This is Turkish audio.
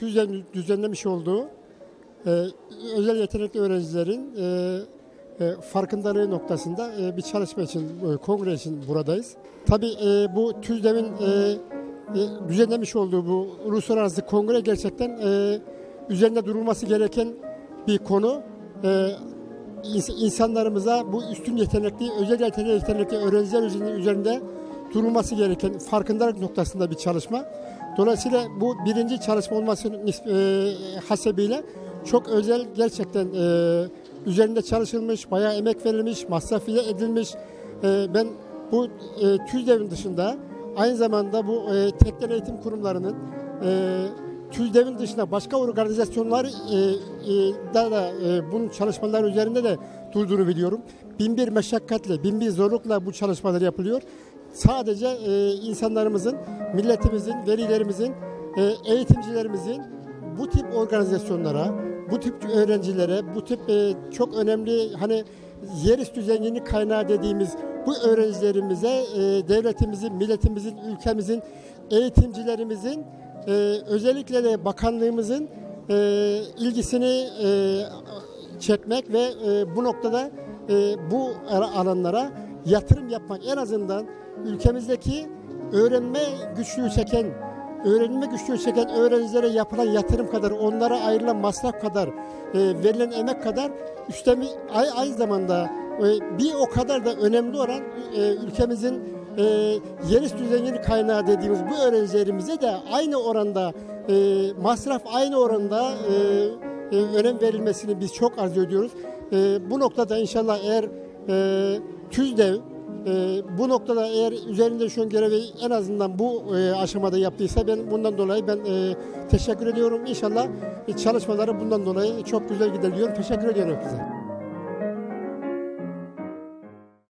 TÜZ'ün düzenlemiş olduğu e, özel yetenekli öğrencilerin e, e, farkındalığı noktasında e, bir çalışma için, e, kongre için buradayız. Tabii e, bu TÜZDEV'in e, e, düzenlemiş olduğu bu uluslararası kongre gerçekten e, üzerinde durulması gereken bir konu. E, ins- insanlarımıza bu üstün yetenekli, özel yetenekli, yetenekli öğrenciler üzerinde durulması gereken farkındalık noktasında bir çalışma. Dolayısıyla bu birinci çalışma olması nis- e, hasebiyle çok özel gerçekten e, üzerinde çalışılmış, bayağı emek verilmiş, masraf edilmiş. E, ben bu e, TÜZDEV'in dışında aynı zamanda bu e, teknik eğitim kurumlarının e, TÜZDEV'in dışında başka organizasyonlar e, e, da, da e, bunun çalışmalar üzerinde de durduğunu biliyorum. Bin bir meşakkatle, bin bir zorlukla bu çalışmalar yapılıyor. Sadece e, insanlarımızın, milletimizin, velilerimizin, e, eğitimcilerimizin bu tip organizasyonlara, bu tip öğrencilere, bu tip e, çok önemli hani yerüstü zenginlik kaynağı dediğimiz bu öğrencilerimize e, devletimizin, milletimizin, ülkemizin, eğitimcilerimizin e, özellikle de bakanlığımızın e, ilgisini e, çekmek ve e, bu noktada e, bu ara- alanlara yatırım yapmak en azından ülkemizdeki öğrenme güçlüğü çeken öğrenme güçlüğü çeken öğrencilere yapılan yatırım kadar, onlara ayrılan masraf kadar, e, verilen emek kadar üstemi ay- aynı zamanda e, bir o kadar da önemli olan e, ülkemizin e, yerüstü zenginlik kaynağı dediğimiz bu öğrencilerimize de aynı oranda e, masraf aynı oranda e, e, önem verilmesini biz çok arzu ediyoruz. E, bu noktada inşallah eğer e, TÜZDEV e, bu noktada eğer üzerinde şu an görevi en azından bu e, aşamada yaptıysa ben bundan dolayı ben e, teşekkür ediyorum. İnşallah e, çalışmaları bundan dolayı çok güzel gider diyorum. Teşekkür ediyorum size.